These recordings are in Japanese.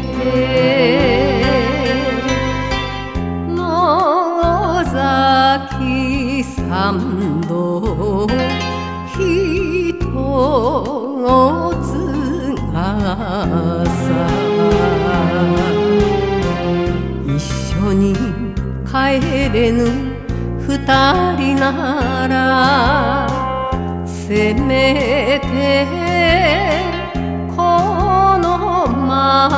て野崎三度人をつがさ。一緒に帰れぬ二人ならせめてこのまま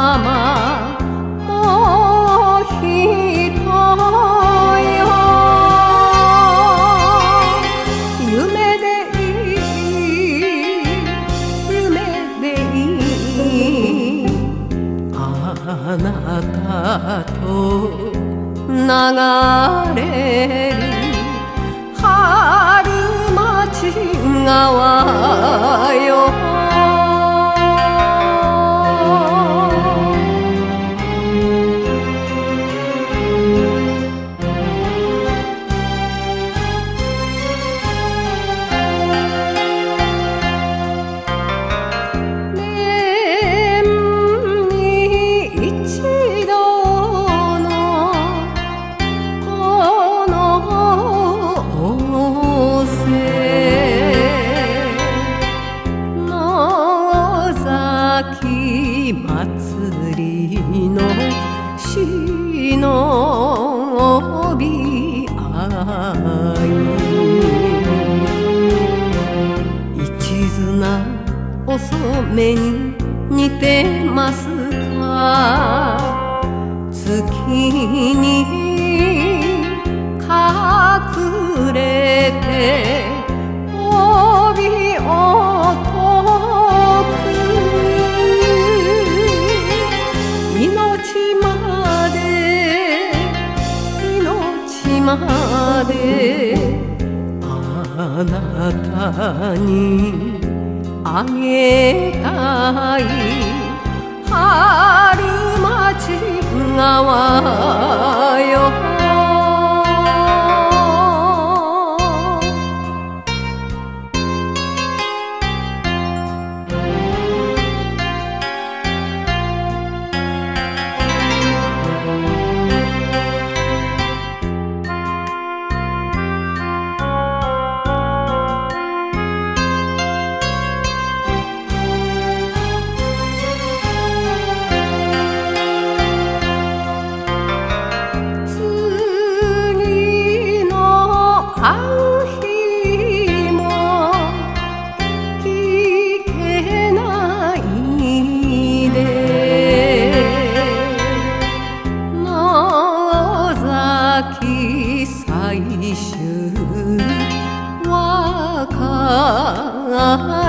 あなたと流れる春町川よ。遅めに似てますか月に隠れて帯を解く。命まで命まであなたに。あげたい。春町川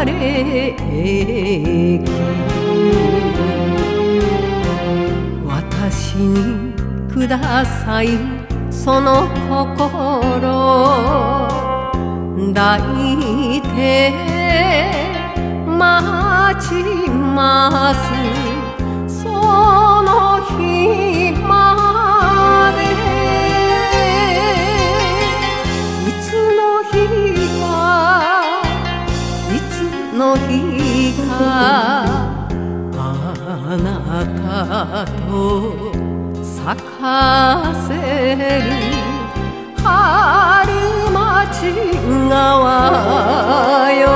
れ駅。私にください。その心。抱いて待ちます。その日。と咲かせる春町川よ